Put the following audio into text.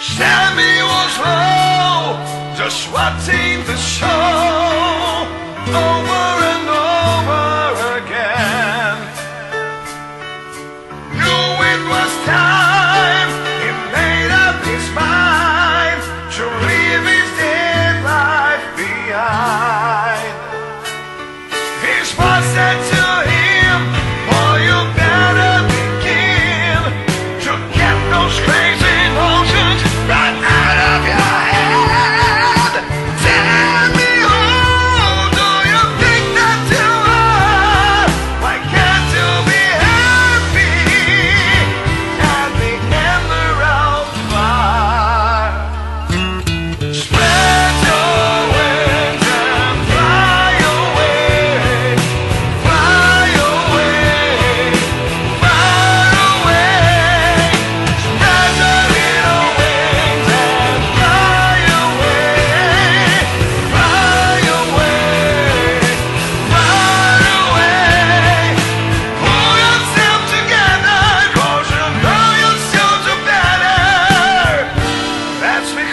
Sammy was low, just watching the show.